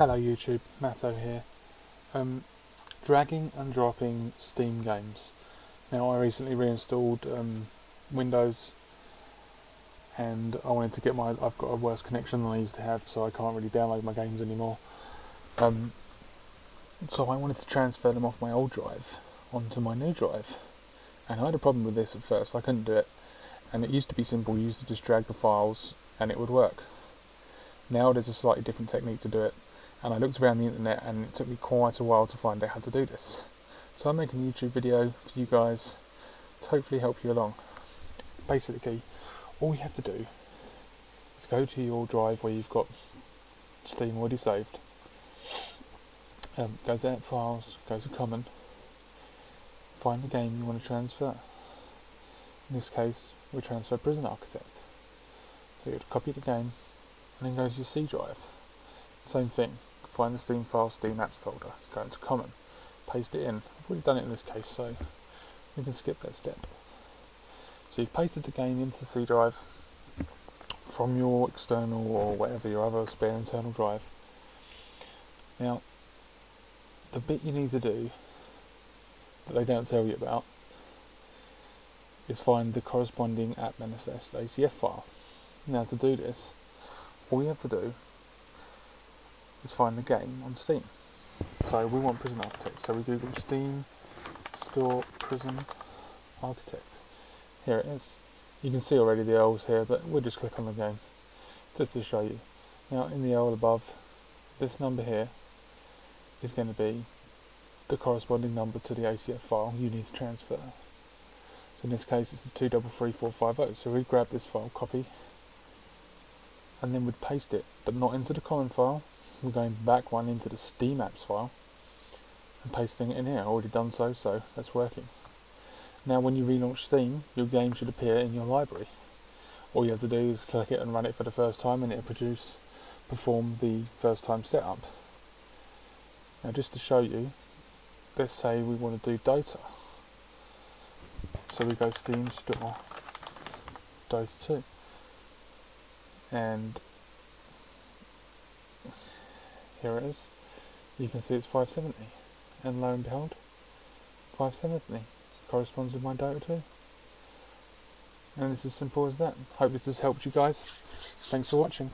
Hello YouTube, Matto here. Um, dragging and dropping Steam games. Now I recently reinstalled um, Windows and I wanted to get my, I've got a worse connection than I used to have so I can't really download my games anymore. Um, so I wanted to transfer them off my old drive onto my new drive. And I had a problem with this at first, I couldn't do it. And it used to be simple, you used to just drag the files and it would work. Now there's a slightly different technique to do it and I looked around the internet and it took me quite a while to find out how to do this. So I'm making a YouTube video for you guys to hopefully help you along. Basically, all you have to do is go to your drive where you've got Steam already saved, um, go to App Files, go to Common, find the game you want to transfer. In this case, we transfer Prison Architect. So you to copy the game and then go to your C drive. Same thing, find the Steam file, Steam apps folder, go into common, paste it in. I've already done it in this case, so we can skip that step. So you've pasted the game into the C drive from your external or whatever your other spare internal drive. Now, the bit you need to do that they don't tell you about is find the corresponding app manifest ACF file. Now to do this, all you have to do is find the game on Steam. So we want Prison Architect, so we Google Steam Store Prison Architect. Here it is. You can see already the L's here, but we'll just click on the game just to show you. Now in the L above, this number here is going to be the corresponding number to the ACF file you need to transfer. So in this case it's the 233450. So we grab this file, copy, and then we'd paste it, but not into the common file, we're going back one into the Steam apps file and pasting it in here. already done so, so that's working. Now when you relaunch Steam, your game should appear in your library. All you have to do is click it and run it for the first time and it'll produce, perform the first time setup. Now just to show you, let's say we want to do Dota. So we go Steam Store, Dota 2. And here it is. You can see it's 570. And lo and behold, 570 corresponds with my Dota 2. And it's as simple as that. Hope this has helped you guys. Thanks for watching.